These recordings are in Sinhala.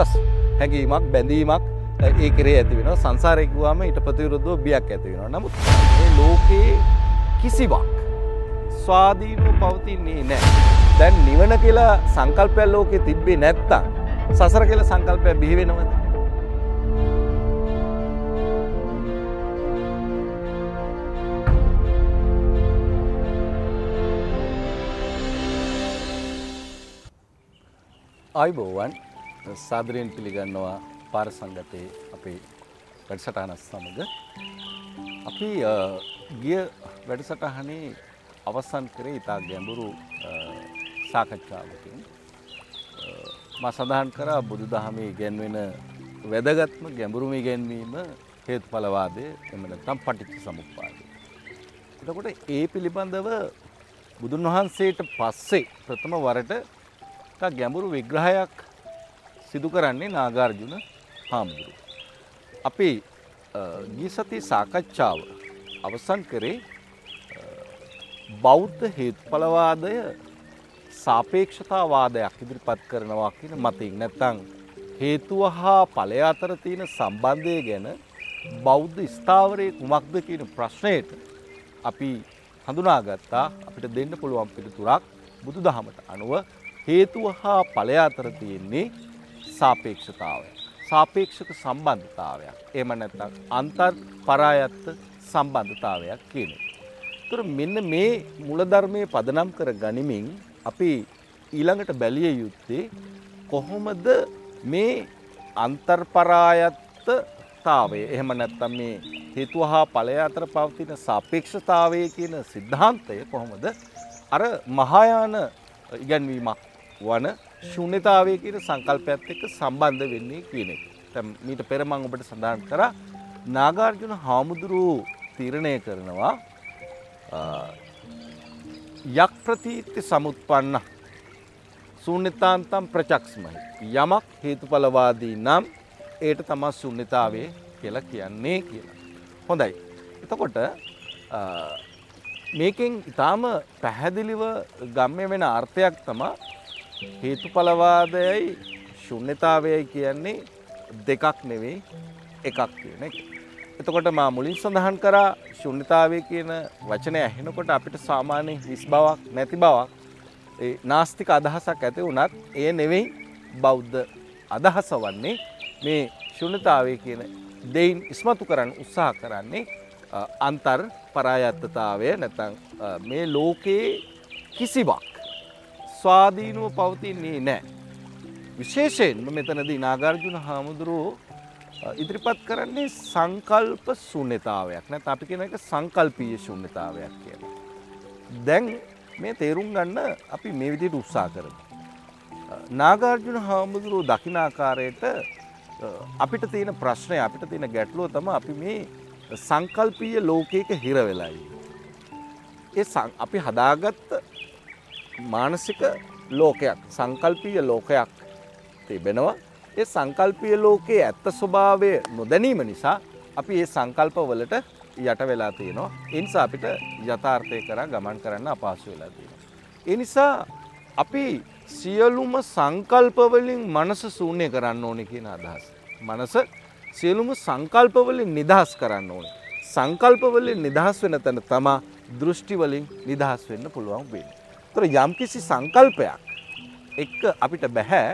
උසස් හැඟීමක් බැඳීමක් ඒ කරේ ඇති වෙන සංසාරයකුවාම ඊට ප්‍රතිවිරුද්ධව බියක් ඇති වෙනවා. නමුත් මේ ලෝකයේ කිසිවක් ස්වාධීනව පවතින්නේ නෑ දැන් නිවන කියලා සංකල්පයක් ලෝකෙ තිබ්බේ නැත්තම් සසර කියලා සංකල්පයක් බිහි වෙනවද? අයිබෝවන් සාදරයෙන් පිළිගන්නවා පාරසංගතයේ අපේ වැඩසටහනස් සමඟ අපි ගිය වැඩසටහනේ අවසන් කරේ ඉතා ගැඹුරු සාකච්ඡාවකින් ම සඳහන් කරා බුදු දහමේ ගැන්වෙන වැදගත්ම ගැඹුරුම ගැන්වීම හේතු පලවාදය එමනතම් පටිච්ච සමුපාද. එතකොට ඒ පිළිබඳව බුදුන් වහන්සේට පස්සේ ප්‍රථම වරට ගැඹුරු විග්‍රහයක් සිදු කරන්නේ නාගාර්ජුන හාමුදුරු. අපි ගී සති සාකච්ඡාව අවසන් කරේ බෞද්ධ හේතුඵලවාදය සාපේක්ෂතාවාදයක් ඉදිරිපත් කරනවා කියන මතින් නැත්තං හේතුව හා ඵලය අතර තියෙන සම්බන්ධය ගැන බෞද්ධ ස්ථාවරයේ කුමක්ද කියන ප්‍රශ්නයට අපි හඳුනාගත්තා අපිට දෙන්න පුළුවන් පිළිතුරක් බුදු දහමට අනුව හේතුව හා ඵලය අතර තියෙන්නේ සාපේක්ෂතාවය. සාපේක්ෂක සම්බන්ධතාවයක්. එහෙම නැත්නම් අන්තර් පරායත්ත සම්බන්ධතාවයක් කියන්නේ. ඒතර මෙන්න මේ මූලධර්මයේ පදනම් කර ගනිමින් අපි ඊළඟට බැලිය යුත්තේ කොහොමද මේ අන්තර් පරායත්තතාවය එහෙම නැත්නම් මේ හේතුව හා ඵලය අතර පවතින සාපේක්ෂතාවය කියන සිද්ධාන්තය කොහොමද අර මහායාන ඉගැන්වීමක් වන ශුන්්‍යතාවය කියන සංකල්පයත් එක්ක සම්බන්ධ වෙන්නේ කියන එක. මීට පෙර මම ඔබට සඳහන් කරා නාගාර්ජුන හාමුදුරුවෝ තීරණය කරනවා යක් ප්‍රතීත්‍ය සමුත්පන්න ශූන්‍යතාන්තම් ප්‍රචක්ෂමයි. යමක් හේතුඵලවාදී නම් ඒට තමා ශුන්්‍යතාවේ කියලා කියන්නේ කියලා. හොඳයි. එතකොට මේකෙන් ඉතාම පැහැදිලිව ගම්ය වෙන අර්ථයක් තමා හේතුඵලවාදයයි ශුන්්‍යතාවයයි කියන්නේ දෙකක් නෙවෙයි එකක් කියන එක. එතකොට මා මුලින් සඳහන් කරා ශුන්්‍යතාවය කියන වචනය ඇහෙනකොට අපිට සාමාන්‍ය හිස් බවක් නැති බවක් නාස්තික අදහසක් ඇති වුණත් එය නෙවෙයි බෞද්ධ අදහස වන්නේ මේ ශුන්්‍යතාවය කියන දෙයින් ඉස්මතු කරන්න උත්සාහ කරන්නේ අන්තර් පරායත්තතාවය නැතන් මේ ලෝකයේ කිසිවක් ස්වාධීනුව පවතින්නේ නෑ. විශේෂයෙන්ම මෙතනදී නාගාර්ජුන හාමුදුරුවෝ ඉදිරිපත් කරන්නේ සංකල්ප ශුන්්‍යතාවයක් නැත් අපි කෙන එක සංකල්පීය ශුන්්‍යතාවයක් කියන. දැන් මේ තේරුම් ගන්න අපි මේ විදිට උත්සා කරමු. නාගාර්ජුන හාමුදුරුවෝ දකිනාකාරයට අපිට තියෙන ප්‍රශ්නය අපිට තියෙන ගැටලුව තම අපි මේ සංකල්පීය ලෝකයක හිර වෙලායි. ඒ අපි හදාගත්ත මානසික ලෝකයක් සංකල්පීය ලෝකයක් තිබෙනවා ඒ සංකල්පීය ලෝකයේ ඇත්ත ස්වභාවය නොදැනීම නිසා අපි ඒ සංකල්පවලට යට වෙලා තියෙනවා එනිසා අපිට යථාර්ථය කර ගමන් කරන්න අපහසු වෙලා තියෙනවා. ඒ නිසා අපි සියලුම සංකල්පවලින් මනස සූන්‍ය කරන්න ඕනෙ කියන අදහස්. මනස සියලුම සංකල්පවලින් නිදහස් කරන්න ඕන. සංකල්පවලින් නිදහස් වෙන තැන තමා දෘෂ්ටිවලින් නිදහස් වෙන්න පුළුවන් වෙන්න. තොර යම්කිසි සංකල්පයක් එක්ක අපිට බැහැ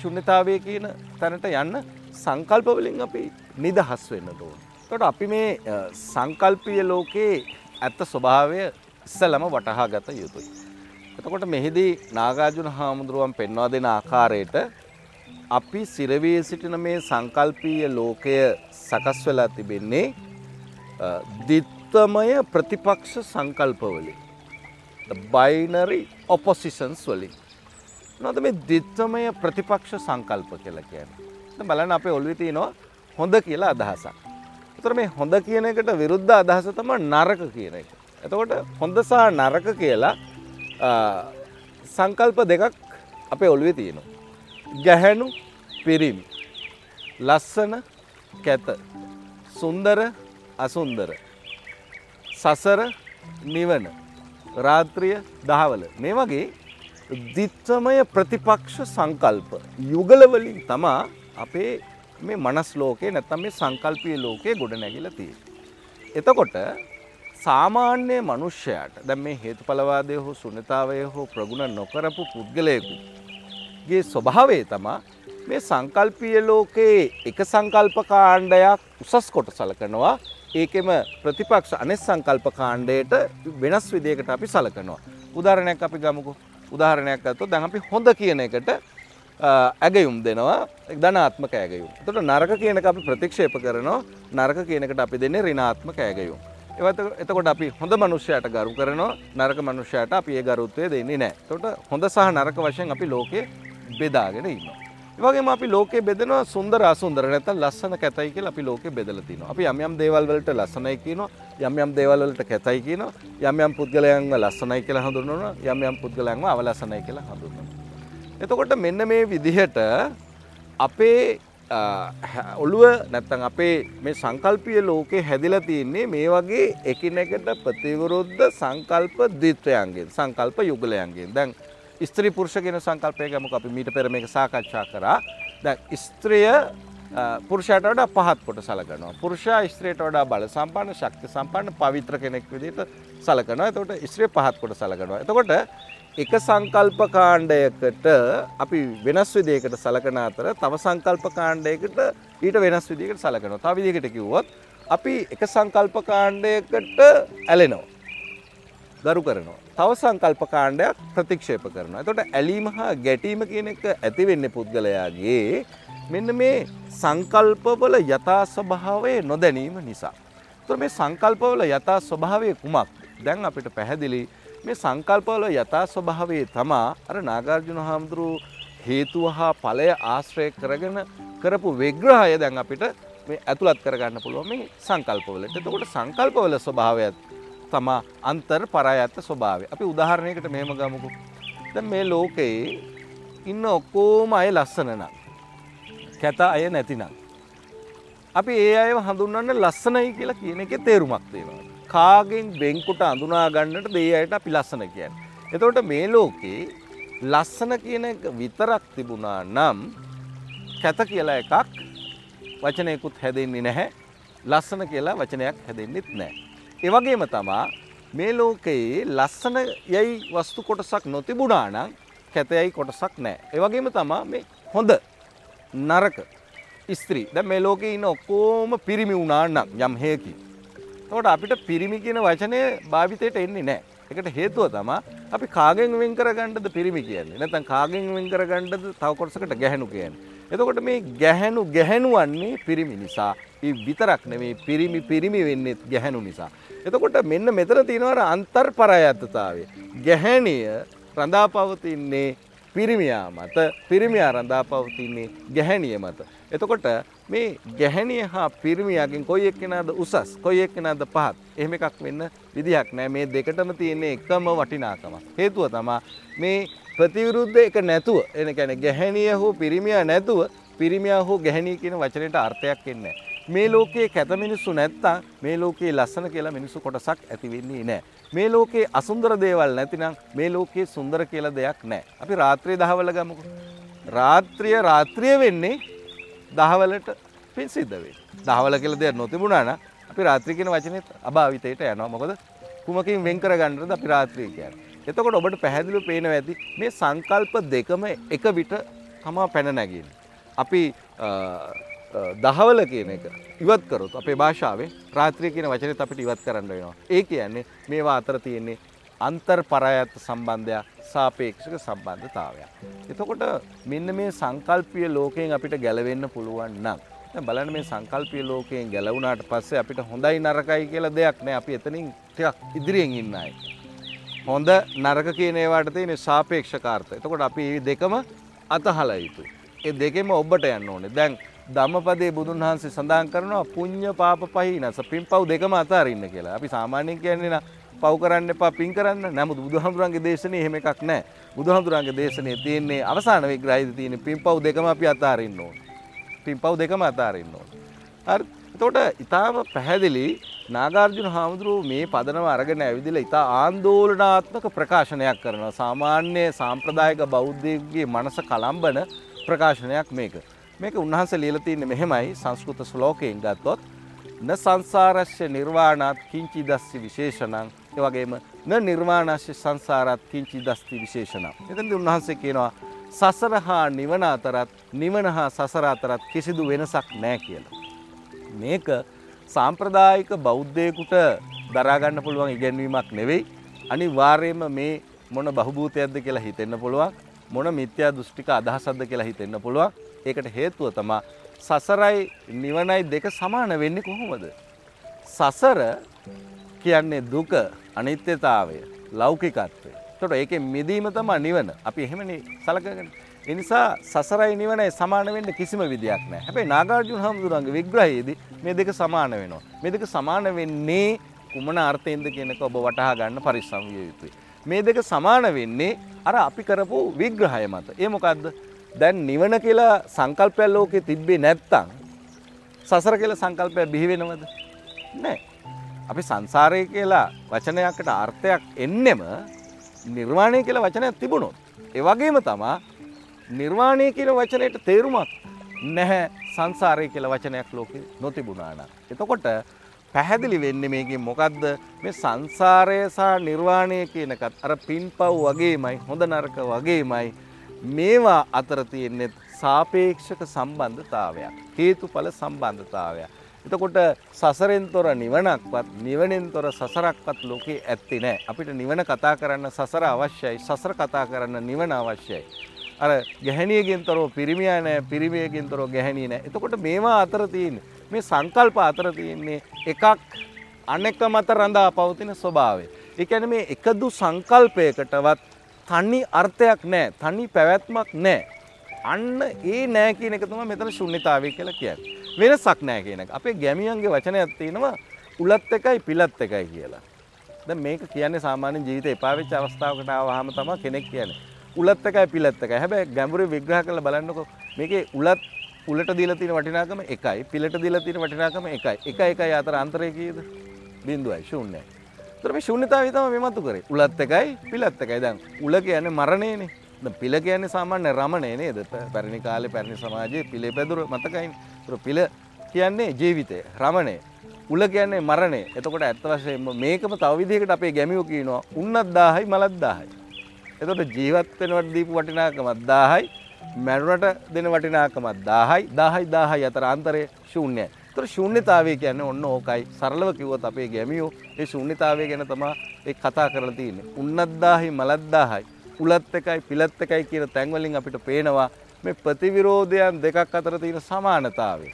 ශුන්්‍යතාවය කියන තැනට යන්න සංකල්පවලින් අපි නිදහස් වෙන්න ඕන. තොට අපි මේ සංකල්පිය ලෝකයේ ඇත්ත ස්වභාවය ඉස්සලම වටහා ගත යුතුයි. එතකොට මෙහිදී නාගාජුන හාමුදුරුවන් පෙන්වා දෙන ආකාරයට අපි සිරවී සිටින මේ සංකල්පීය ලෝකය සකස් වෙලා තිබෙන්නේ දිත්තමය ප්‍රතිපක්ෂ සංකල්පවලින්. බයිනරි ඔපොසිසන්ස් වලින්. නොද මේ දිත්තමය ප්‍රතිපක්ෂ සංකල්ප කියල කියන. බලන අපේ ඔල්විති නවා හොඳ කියලා අදහසක්. තර මේ හොඳ කියන එකට විරුද්ධ අදහස තම නරක කියන එක. එතකොට හොඳ සහ නරක කියලා සංකල්ප දෙකක් අපේ ඔල්වේ තියෙනවා. ගැහැණු පිරිමි. ලස්සන කැත. සුන්දර අසුන්දර. සසර නිවන. රාත්‍රිය දහවල. මේ වගේ දිත්තමය ප්‍රතිපක්ෂ සංකල්ප යුගලවලින් තමා අපේ මේ මනස් ලෝකේ නැත්තම් මේ සංකල්පීය ලෝකයේ ගොඩ නැගිලා තියෙන්නේ. එතකොට සාමාන්‍ය මනුෂ්‍යයාට දැන් මේ හේතුඵලවාදය හෝ ශුන්‍යතාවය හෝ ප්‍රගුණ නොකරපු පුද්ගලයෙකුගේ ස්වභාවය තමා මේ සංකල්පීය ලෝකයේ එක සංකල්ප කාණ්ඩයක් උසස් කොට සලකනවා ඒකෙම ප්‍රතිපක්ෂ අනෙත් සංකල්ප කාණ්ඩයට වෙනස් විදියකට අපි සලකනවා. උදාහරණයක් අපි ගමුකෝ. උදාහරණයක් ගත්තොත් දැන් අපි හොඳ කියන එකට ඇගයුම් දෙනවා ධනාත්මක ඇගයුම්. එතකොට නරක කියන එක අපි ප්‍රතික්ෂේප කරනවා නරක කියන එකට අපි දෙන්නේ ඍණාත්මක ඇගයුම්. ඒවත් එතකොට අපි හොඳ මනුෂ්‍යයට ගරු කරනවා නරක මනුෂ්‍යයට අපි ඒ ගරුත්වය දෙන්නේ නැහැ. එතකොට හොඳ සහ නරක වශයෙන් අපි ලෝකේ බෙදාගෙන ඉන්නවා. ඒ වගේම අපි ලෝකේ බෙදෙනවා සුන්දර අසුන්දර නැත්නම් ලස්සන කැතයි කියලා අපි ලෝකේ බෙදලා තිනවා. අපි යම් යම් දේවල් වලට ලස්සනයි කියනවා, යම් යම් දේවල් වලට කැතයි කියනවා, යම් යම් පුද්ගලයන්ව ලස්සනයි කියලා හඳුන්වනවා, යම් යම් පුද්ගලයන්ව අවලස්සනයි කියලා හඳුන්වනවා. එතකොට මෙන්න මේ විදිහට අපේ ඔළුව නැත්තං අපේ මේ සංකල්පිය ලෝකේ හැදිලා තියන්නේ මේ වගේ එකිනෙකට ප්‍රතිවරුද්ධ සංකල්ප දිත්වයන්ගේ සංකල්ප යුගලයන්ගේ දැන් ස්ත්‍රී පුරුෂ කියන සංකල්පය ගමුක අපි මීට පෙර මේක සාකච්ඡා කරා දැන් ස්ත්‍රිය පුරුෂයට වඩා පහත් කොට සලකනවා පුරුෂයා ස්ත්‍රියට වඩා බල සම්පන්න ශක්ති සම්පන්න පවිත්‍ර කෙනෙක් විදිහට සලකනවා එතකොට ස්ත්‍රිය පහත් කොට සලකනවා එතකොට එක සංකල්ප කාණ්ඩයකට අපි වෙනස් විදියකට සලකන අතර තව සංකල්ප කාණ්ඩයකට ඊට වෙනස් විදියකට සලකනවා. තව විදියකට කිව්වොත් අපි එක සංකල්ප කාණ්ඩයකට ඇලෙනවා. ගරු කරනවා. තව සංකල්ප කාණ්ඩයක් ප්‍රතික්ෂේප කරනවා. එතකොට ඇලීම හා ගැටීම කියන එක ඇති වෙන්නේ පුද්ගලයාගේ මෙන්න මේ සංකල්පවල යථා ස්වභාවය නොදැනීම නිසා. එතකොට මේ සංකල්පවල යථා ස්වභාවය කුමක්ද? දැන් අපිට පැහැදිලි මේ සංකල්පවල යථා ස්වභාවයේ තමා අර නාගාර්ජුන හාමුදුරුව හේතුව හා ඵලය ආශ්‍රය කරගෙන කරපු විග්‍රහය දැන් අපිට මේ ඇතුළත් කරගන්න පුළුවන් මේ සංකල්පවලට. එතකොට සංකල්පවල ස්වභාවයත් තමා අන්තර් පරායත්ත ස්වභාවය. අපි උදාහරණයකට මෙහෙම ගමුකෝ. දැන් මේ ලෝකේ ඉන්න ඔක්කොම අය ලස්සන නම් කැත අය නැතිනම් අපි ඒ අයව හඳුන්වන්න ලස්සනයි කියලා කියන එකේ තේරුමක් තියෙනවා. කාගෙන් වෙන්කොට අඳුනා ගන්නට දේ අයට අපි ලස්සන කියන්නේ. එතකොට මේ ලෝකේ ලස්සන කියන එක විතරක් තිබුණා නම් කැත කියලා එකක් වචනයකුත් හැදෙන්නේ නැහැ. ලස්සන කියලා වචනයක් හැදෙන්නෙත් නැහැ. ඒ වගේම තමා මේ ලෝකයේ ලස්සන යයි වස්තු කොටසක් නොතිබුණා නම් කැතයයි කොටසක් නැහැ. ඒ වගේම තමා මේ හොඳ නරක ස්ත්‍රී. දැන් මේ ලෝකේ ඉන්න ඔක්කොම පිරිමි වුණා නම් යම් හේකින් එතකොට අපිට පිරිමි කියන වචනය භාවිතයට එන්නේ නැහැ. ඒකට හේතුව තමයි අපි කාගෙන් වෙන් කරගන්නද පිරිමි කියන්නේ. නැත්නම් කාගෙන් වෙන් කරගන්නද තව කොටසකට ගැහැණු කියන්නේ. එතකොට මේ ගැහැණු ගැහැණු වන්නේ පිරිමි නිසා. ඒ විතරක් නෙමෙයි පිරිමි පිරිමි වෙන්නේ ගැහැණු නිසා. එතකොට මෙන්න මෙතන තියෙනවා අන්තර්පරායත්තතාවය. ගැහැණිය රඳා පවතින්නේ පිරිමියා මත පිරිමියා රඳා පවතින්නේ ගැහැණිය මත. එතකොට මේ ගැහැණිය හා පිරිමියාගෙන් කොයි එක්කෙනාද උසස් කොයි එක්කෙනාද පහත් එහෙම එකක් වෙන්න විදිහක් නෑ මේ දෙකටම තියෙන්නේ එකම වටිනාකමක්. හේතුව තමා මේ ප්‍රතිවිරුද්ධ එක නැතුව එන කියන්නේ ගැහැණිය හෝ පිරිමියා නැතුව පිරිමියා හෝ ගැහැණිය කියන වචනයට අර්ථයක් එන්නේ මේ ලෝකයේ කැත මිනිස්සු නැත්තම් මේ ලෝකයේ ලස්සන කියලා මිනිස්සු කොටසක් ඇති වෙන්නේ නැහැ. මේ ලෝකයේ අසුන්දර දේවල් නැතිනම් මේ ලෝකයේ සුන්දර කියලා දෙයක් නැහැ. අපි රාත්‍රියේ දහවල ගමුකෝ. රාත්‍රිය රාත්‍රිය වෙන්නේ දහවලට පින් සිද්ධ වෙන්නේ. දහවල කියලා දෙයක් නොතිබුණා නම් අපි රාත්‍රිය කියන වචනේ අභාවිතයට යනවා. මොකද කුමකින් වෙන් කරගන්නද අපි රාත්‍රිය කියන්නේ. එතකොට ඔබට පැහැදිලිව පේනවා ඇති මේ සංකල්ප දෙකම එක විට තමා පැන නැගින්නේ. අපි දහවල කියන එක ඉවත් කරොත් අපේ භාෂාවේ රාත්‍රිය කියන වචනෙත් අපිට ඉවත් කරන්න වෙනවා. ඒ කියන්නේ මේවා අතර තියෙන්නේ අන්තර් පරායත්ත සම්බන්ධයක් සාපේක්ෂක සම්බන්ධතාවයක්. එතකොට මෙන්න මේ සංකල්පීය ලෝකයෙන් අපිට ගැලවෙන්න පුළුවන් නම් දැන් බලන්න මේ සංකල්පීය ලෝකයෙන් ගැලවුණාට පස්සේ අපිට හොඳයි නරකයි කියලා දෙයක් නෑ. අපි එතනින් ටිකක් ඉදිරියෙන් ඉන්න අය. හොඳ නරක කියන ඒවාට තියෙන සාපේක්ෂකාර්ථය. එතකොට අපි මේ දෙකම අතහලා යුතුයි. ඒ දෙකෙම ඔබට යන්න ඕනේ. දැන් ධම්මපදයේ බුදුන් වහන්සේ සඳහන් කරනවා පුඤ්ඤ පාප පහිනස පින්පව් දෙකම අතාරින්න කියලා. අපි සාමාන්‍යයෙන් කියන්නේ නා පව් කරන්න එපා පින් කරන්න. නමුත් බුදුහාමුදුරන්ගේ දේශනේ එහෙම එකක් නැහැ. බුදුහාමුදුරන්ගේ දේශනේ තියෙන්නේ අවසාන විග්‍රහයේදී තියෙන්නේ පින්පව් දෙකම අපි අතාරින්න ඕනේ. පින්පව් දෙකම අතාරින්න ඕනේ. හරි. එතකොට ඉතාම පැහැදිලි නාගාර්ජුන හාමුදුරුව මේ පදනම අරගෙන ඇවිදිලා ඉතා ආන්දෝලනාත්මක ප්‍රකාශනයක් කරනවා. සාමාන්‍ය සාම්ප්‍රදායික බෞද්ධයෙකුගේ මනස කලම්බන ප්‍රකාශනයක් මේක. මේක උන්වහන්සේ ලියලා තින්නේ මෙහෙමයි සංස්කෘත ශ්ලෝකයෙන් ගත්තොත් න සංසාරස්ය නිර්වාණාත් කිංචි දස්සි විශේෂණං ඒ වගේම න නිර්වාණස්ය සංසාරات කිංචි දස්ති විශේෂණං. එතනදී උන්වහන්සේ කියනවා සසර හා නිවන අතරත් නිවන හා සසර අතරත් කිසිදු වෙනසක් නැහැ කියලා. මේක සාම්ප්‍රදායික බෞද්ධයෙකුට දරාගන්න පුළුවන් ඉගැන්වීමක් නෙවෙයි. අනිවාර්යයෙන්ම මේ මොන බහුභූතයක්ද කියලා හිතෙන්න පුළුවන්. මොන මිත්‍යා දෘෂ්ටික අදහසක්ද කියලා හිතෙන්න පුළුවන්. ඒකට හේතුව තමයි සසරයි නිවනයි දෙක සමාන වෙන්නේ කොහොමද? සසර කියන්නේ දුක, අනිත්‍යතාවය, ලෞකිකත්වය. එතකොට ඒකේ මිදීම තමයි නිවන. අපි එහෙමනේ සලකගන්නේ. ඒ නිසා සසරයි නිවනයි සමාන වෙන්න කිසිම විදියක් නැහැ. හැබැයි නාගාර්ජුන හාමුදුරන්ගේ විග්‍රහයේදී මේ දෙක සමාන වෙනවා. මේ දෙක සමාන වෙන්නේ කුමන අර්ථයෙන්ද කියන එක ඔබ වටහා ගන්න පරිස්සම් විය යුතුයි. මේ දෙක සමාන වෙන්නේ අර අපි කරපු විග්‍රහය මත. ඒ මොකද්ද? දැන් නිවන කියලා සංකල්පයක් ලෝකේ තිබ්බේ නැත්තම් සසර කියලා සංකල්පයක් බිහි වෙනවද? නැහැ. අපි සංසාරය කියලා වචනයකට අර්ථයක් එන්නෙම නිර්වාණය කියලා වචනයක් තිබුණොත්. ඒ වගේම තමා නිර්වාණය කියන වචනයට තේරුමක් නැහැ සංසාරය කියලා වචනයක් ලෝකෙ නොතිබුණාන. එතකොට පැහැදිලි වෙන්නේ මේකින් මොකක්ද මේ සංසාරය සහ නිර්වාණය කියනකත් අර පින්පව් වගේමයි හොඳ නරක වගේමයි මේවා අතර තියෙන්නේ සාපේක්ෂක සම්බන්ධතාවයක් හේතුඵල සම්බන්ධතාවයක්. එතකොට සසරෙන් තොර නිවනක්වත් නිවනෙන් තොර සසරක්වත් ලෝකේ ඇත්තේ නැහැ. අපිට නිවන කතා කරන්න සසර අවශ්‍යයි. සසර කතා කරන්න නිවන අවශ්‍යයි. අර ගැහැණියගෙන් තොරව පිරිමියා නැහැ, පිරිමියගෙන් තොරව ගැහැණිය නැහැ. එතකොට මේවා අතර තියෙන්නේ මේ සංකල්ප අතර තියෙන්නේ එකක් අනෙක මත රඳා පවතින ස්වභාවය. ඒ කියන්නේ මේ එකදු සංකල්පයකටවත් තනි අර්ථයක් නැහැ, තනි පැවැත්මක් නැහැ. අන්න ඒ නෑ කියන එක තමයි මෙතන ශුන්්‍යතාවය කියලා කියන්නේ. වෙනසක් නෑ කියන එක. අපේ ගැමියන්ගේ වචනයක් තියෙනවා උලත් එකයි පිලත් එකයි කියලා. දැන් මේක කියන්නේ සාමාන්‍ය ජීවිතේ එපා වෙච්ච අවස්ථාවකට ආවහම තමයි කෙනෙක් කියන්නේ. උලත් එකයි පිලත් එකයි. හැබැයි ගැඹුරින් විග්‍රහ කරලා බලන්නකො මේකේ උලත් උලට දීලා තියෙන වටිනාකම එකයි පිලට දීලා තියෙන වටිනාකම එකයි. එක එකයි අතර අන්තරය කීයද? බිඳුවයි ශූන්‍යයි. ඒතර මේ ශූන්‍යතාවය තමයි මේ මතු කරේ. උලත් එකයි පිලත් එකයි. දැන් උල කියන්නේ මරණයනේ. දැන් පිල කියන්නේ සාමාන්‍ය රමණය නේද? පැරණි කාලේ පැරණි සමාජයේ පිලේ පැදුර මතකයිනේ. ඒතර පිල කියන්නේ ජීවිතය, රමණය. උල කියන්නේ මරණය. එතකොට ඇත්ත වශයෙන්ම මේකම තව විදිහකට අපේ ගැමියෝ කියනවා උන්නත් 1000යි මලත් 1000යි. එතකොට ජීවත් වෙනවට දීපු වටිනාකමක් 1000යි මැරුණට දෙන වටිනාකමක් 1000යි 1000යි 1000යි අතර අන්තරය ශූන්‍යයි. ඒතර ශූන්‍යතාවය කියන්නේ ඔන්න ඕකයි. සරලව කිව්වොත් අපේ ගැමියෝ ඒ ශූන්‍යතාවය ගැන තමයි ඒ කතා කරලා තියෙන්නේ. උන්නත් 1000යි මලත් 1000යි. උලත් එකයි පිලත් එකයි කියන තැන්වලින් අපිට පේනවා මේ ප්‍රතිවිරෝධයන් දෙකක් අතර තියෙන සමානතාවය.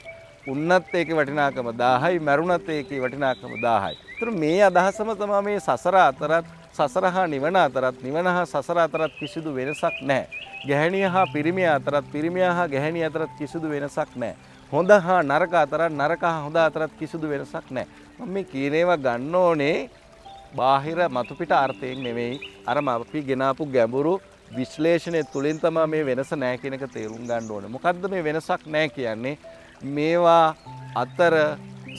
උන්නත් ඒකේ වටිනාකම 1000යි මරුණත් ඒකේ වටිනාකම 1000යි. ඒතර මේ අදහසම තමයි මේ සසර අතරත් සසර හා නිවන අතරත් නිවන හා සසර අතරත් කිසිදු වෙනසක් නැහැ. ගැහැණිය හා පිරිමිය අතරත් පිරිමියා හා ගැහැණිය අතරත් කිසිදු වෙනසක් නැහැ. හොඳ හා නරක අතරත් නරක හා හොඳ අතරත් කිසිදු වෙනසක් නැහැ. මම මේ කියන ඒවා ගන්න ඕනේ බාහිර මතුපිට අර්ථයෙන් නෙමෙයි අර අපි ගෙනාපු ගැඹුරු විශ්ලේෂණය තුළින් තමා මේ වෙනස නෑ කියන එක තේරුම් ගන්න ඕනේ. මොකද්ද මේ වෙනසක් නෑ කියන්නේ? මේවා අතර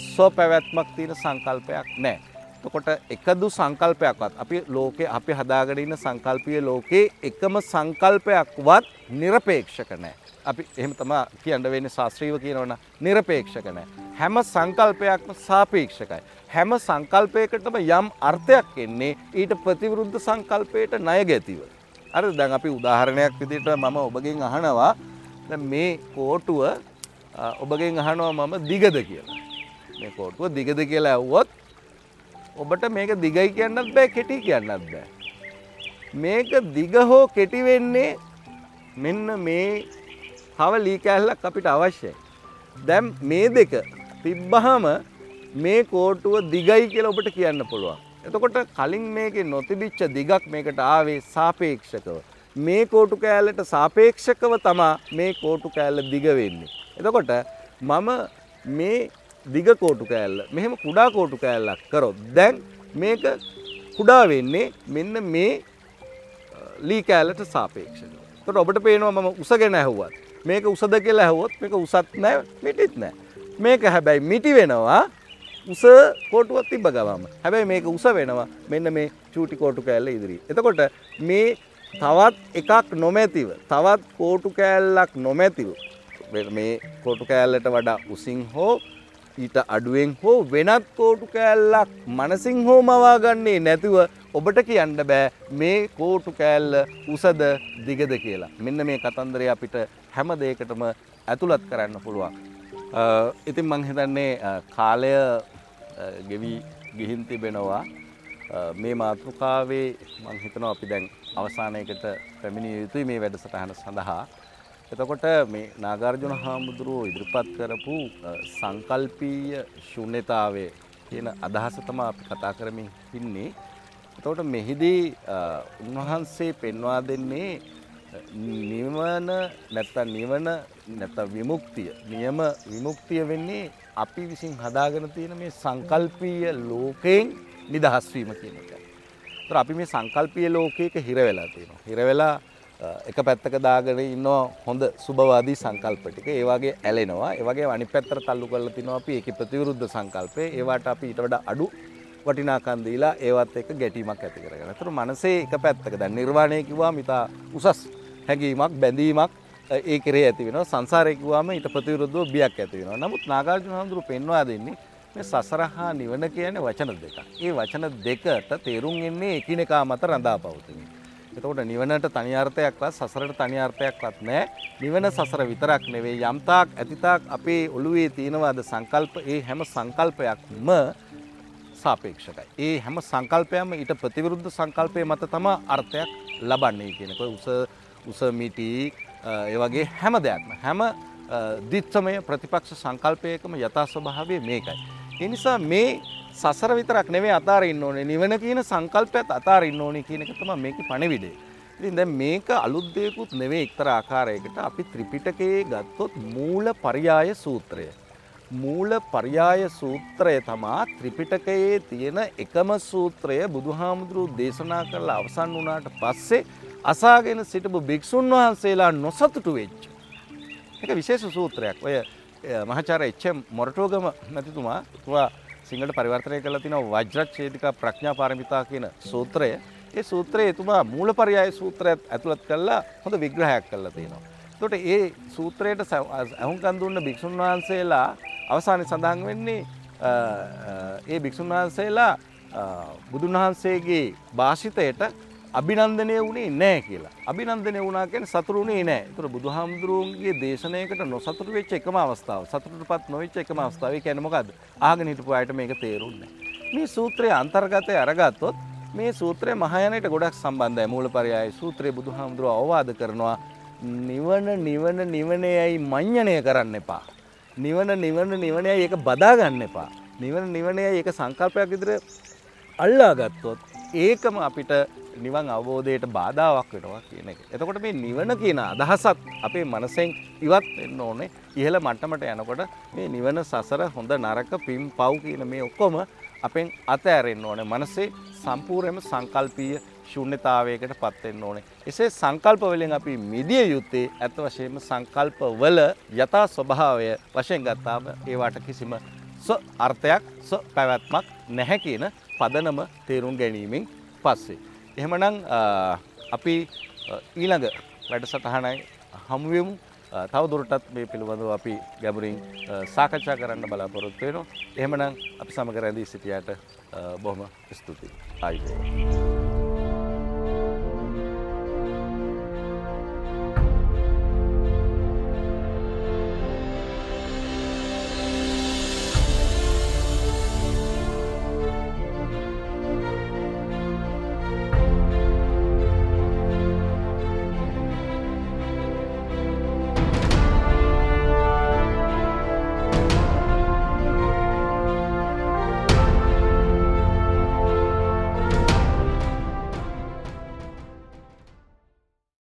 ස්වපැවැත්මක් තියෙන සංකල්පයක් නෑ. තකොට එකදු සංකල්පයක්වත් අපි ලෝකේ අපි හදාගෙන ඉන්න සංකල්පීය ලෝකේ එකම සංකල්පයක්වත් নিরপেক্ষක නැහැ. අපි එහෙම තමයි කියන්න වෙන්නේ ශාස්ත්‍රීයව කියනවනම් নিরপেক্ষක නැහැ. හැම සංකල්පයක්ම සාපේක්ෂකයි. හැම සංකල්පයකටම යම් අර්ථයක් එන්නේ ඊට ප්‍රතිවිරුද්ධ සංකල්පයට ණය ගැතිව. අර දැන් අපි උදාහරණයක් විදිහට මම ඔබගෙන් අහනවා මේ කෝටුව ඔබගෙන් අහනවා මම දිගද කියලා. මේ කෝටුව දිගද කියලා ඇහුවොත් ඔබට මේක දිගයි කියන්නත් බෑ කෙටි කියන්නත් බෑ. මේක දිග හෝ කෙටි වෙන්නේ මෙන්න මේ තව ලී කෑල්ලක් අපිට අවශ්‍යයි. දැන් මේ දෙක තිබ්බහම මේ කෝටුව දිගයි කියලා ඔබට කියන්න පුළුවන්. එතකොට කලින් මේකේ නොතිබිච්ච දිගක් මේකට ආවේ සාපේක්ෂකව. මේ කෝටු කෑල්ලට සාපේක්ෂකව තමා මේ කෝටු කෑල්ල දිග වෙන්නේ. එතකොට මම මේ දිග කෝටු කෑල්ල මෙහෙම කුඩා කෝටු කෑල්ලක් කරොත් දැන් මේක කුඩා වෙන්නේ මෙන්න මේ ලී කෑල්ලට සාපේක්ෂව. එතකොට ඔබට පේනවා මම උස ගැන ඇහුවත් මේක උසද කියලා ඇහුවොත් මේක උසත් නැහැ මිටිත් නැහැ. මේක හැබැයි මිටි වෙනවා උස කෝටුවත් තිබ්බ ගවම හැබැයි මේක උස වෙනවා මෙන්න මේ චූටි කෝටු කෑල්ල ඉදිරි. එතකොට මේ තවත් එකක් නොමැතිව තවත් කෝටු කෑල්ලක් නොමැතිව මේ කෝටු කෑල්ලට වඩා උසින් හෝ ඊට අඩුවෙන් හෝ වෙනත් කෝටු කෑල්ලක් මනසිං හෝ මවාගන්නේ නැතිව ඔබට කියන්න බෑ මේ කෝටු කෑල්ල උසද දිගද කියලා. මෙන්න මේ කතන්දරය අපිට හැම දෙයකටම ඇතුළත් කරන්න පුළුවන්. ඉතින් මං හිතන්නේ කාලය ගෙවී ගිහින් තිබෙනවා මේ මාතෘකාවේ මං හිතනවා අපි දැන් අවසානයකට පැමිණිය යුතුයි මේ වැඩසටහන සඳහා. එතකොට මේ නාගාර්ජුන හාමුදුරුවෝ ඉදිරිපත් කරපු සංකල්පීය ශුන්්‍යතාවය කියන අදහස තමයි අපි කතා කරමින් ඉන්නේ. එතකොට මෙහිදී උන්වහන්සේ පෙන්වා දෙන්නේ නිවන නැත්තම් නිවන නැත්තම් විමුක්තිය නියම විමුක්තිය වෙන්නේ අපි විසින් හදාගෙන තියෙන මේ සංකල්පීය ලෝකයෙන් නිදහස් වීම කියන එක. ඒතර අපි මේ සංකල්පීය ලෝකයක හිර වෙලා තියෙනවා. හිර වෙලා එක පැත්තක දාගෙන ඉන්නවා හොඳ සුබවාදී සංකල්ප ටික. ඒ වගේ ඇලෙනවා. ඒ වගේ අනිත් පැත්තට තල්ලු කරලා තිනවා අපි ඒකේ ප්‍රතිවිරුද්ධ සංකල්පේ. ඒවට අපි ඊට වඩා අඩු වටිනාකම් දීලා ඒවත් එක්ක ගැටීමක් ඇති කරගන්න. ඒතර මනසේ එක පැත්තක දැන් නිර්වාණය කිව්වම ඉතා උසස් හැඟීමක් බැඳීමක් ඒ කරේ ඇති වෙනවා. සංසාරය කිව්වම ඊට ප්‍රතිවිරුද්ධව බියක් ඇති වෙනවා. නමුත් නාගාර්ජුන හඳුරු පෙන්වා දෙන්නේ මේ සසර හා නිවන කියන්නේ වචන දෙකක්. ඒ වචන දෙකට තේරුම් එන්නේ එකිනෙකා මත රඳා පවතින. එතකොට නිවනට තනි අර්ථයක්වත් සසරට තනි අර්ථයක්වත් නැහැ. නිවන සසර විතරක් නෙවෙයි යම්තාක් ඇතිතාක් අපේ ඔළුවේ තියෙනවාද සංකල්ප ඒ හැම සංකල්පයක්ම සාපේක්ෂකයි. ඒ හැම සංකල්පයක්ම ඊට ප්‍රතිවිරුද්ධ සංකල්පය මත තමයි අර්ථයක් ලබන්නේ කියන එක. උස උස මිටි ඒ වගේ හැම දෙයක්ම හැම දිත්සමය ප්‍රතිපක්ෂ සංකල්පයකම යථා ස්වභාවය මේකයි. ඒ නිසා මේ සසර විතරක් නෙවෙයි අතාරින්න ඕනේ නිවන කියන සංකල්පයත් අතාරින්න ඕනේ කියන එක තමයි මේකේ පණිවිඩය. ඉතින් දැන් මේක අලුත් දෙයක්ුත් නෙවෙයි එක්තරා ආකාරයකට අපි ත්‍රිපිටකයේ ගත්තොත් මූල පරියාය සූත්‍රය. මූල පරියාය සූත්‍රය තමා ත්‍රිපිටකයේ තියෙන එකම සූත්‍රය බුදුහාමුදුරුවෝ දේශනා කරලා අවසන් වුණාට පස්සේ අසාගෙන සිටපු භික්ෂුන් වහන්සේලා නොසතුටු වෙච්ච. එක විශේෂ සූත්‍රයක් ඔය මහචාර එච්චම් මොරටෝගම නැතිතුමා තුවා සිංහට පරිවර්තනය කළ තින වජ්‍රච්චේතික ප්‍රඥා පාරමිතා කියන සූත්‍රය ඒ සූත්‍රයේ එතුමා මූල පරියාය සූත්‍රයත් ඇතුළත් කල්ලා හොඳ විග්‍රහයක් කල්ලා තියෙනවා. තොට ඒ සූත්‍රයට ඇහුන්කන් දුන්න භික්‍ෂූන් වහන්සේලා අවසානය සඳහන් වෙන්නේ ඒ භික්‍ෂූන් වහන්සේලා බුදුන් වහන්සේගේ භාෂිතයට අභිනන්දනය වුණේ නෑ කියලා. අභිනන්දනය වුණා කියන සතුරුුණේ නෑ. ඒතර බුදුහාමුදුරුවන්ගේ දේශනාවකට නොසතුරු වෙච්ච එකම අවස්ථාව. සතුටටපත් නොවෙච්ච එකම අවස්ථාව. ඒ කියන්නේ මොකද්ද? ආගෙන හිටපු අයට මේක තේරුන්නේ මේ සූත්‍රයේ අන්තර්ගතය අරගත්තොත් මේ සූත්‍රය මහායානයට ගොඩක් සම්බන්ධයි. මූලපරයයි සූත්‍රයේ බුදුහාමුදුරුව අවවාද කරනවා නිවන නිවන නිවනයයි මඤ්ඤණය කරන්න එපා. නිවන නිවන නිවනයයි ඒක බදා ගන්න එපා. නිවන නිවනයයි ඒක සංකල්පයක් විදිහට අල්ලා ගත්තොත් ඒකම අපිට නිවන් අවබෝධයට බාධාවක් වෙනවා කියන එක. එතකොට මේ නිවන කියන අදහසත් අපේ මනසෙන් ඉවත් වෙන්න ඕනේ. ඉහළ මට්ටමට යනකොට මේ නිවන සසර හොඳ නරක පින් පව් කියන මේ ඔක්කොම අපෙන් අතෑරෙන්න ඕනේ. මනසේ සම්පූර්ණයෙන්ම සංකල්පීය ශූන්‍යතාවයකට පත් වෙන්න ඕනේ. එසේ සංකල්ප වලින් අපි මිදිය යුත්තේ ඇත්ත වශයෙන්ම සංකල්ප වල යථා ස්වභාවය වශයෙන් ගත්තාම ඒවට කිසිම ස්ව අර්ථයක් ස්ව පැවැත්මක් නැහැ කියන පදනම තේරුම් ගැනීමෙන් පස්සේ. එහෙමනම් අපි ඊළඟ වැඩසටහනයි හමුවෙමු තව දුරටත් මේ පිළිබඳව අපි ගැඹුරින් සාකච්ඡා කරන්න බලාපොරොත්තු වෙනවා. එහෙමනම් අපි සමග රැඳී සිටියට බොහොම ස්තුතියි. ආයුබෝවන්.